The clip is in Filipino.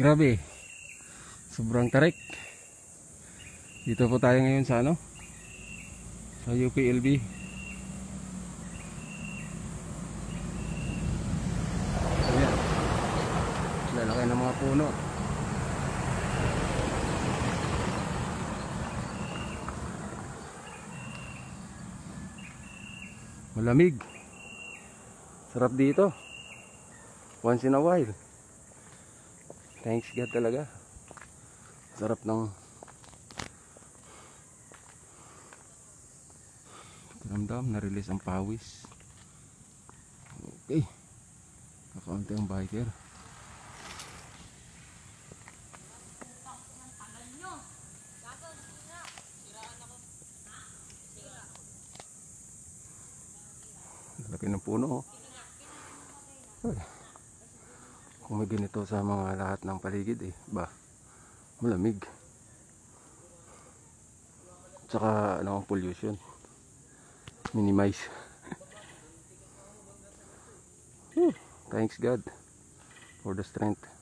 Grabe. Sobrang tarik. Dito po tayo ngayon sa ano? Sa UPLB. Ayan. Lalaki ng mga puno. Malamig. Sarap dito. Once in a while. Thanks God talaga. Sarap ng Ramdam, na-release ang pawis. Okay. Kakaunti ang biker. Laki ng puno. oh. May ganito sa mga lahat ng paligid eh, ba, malamig. Tsaka ano ang pollution. Minimize. Thanks God for the strength.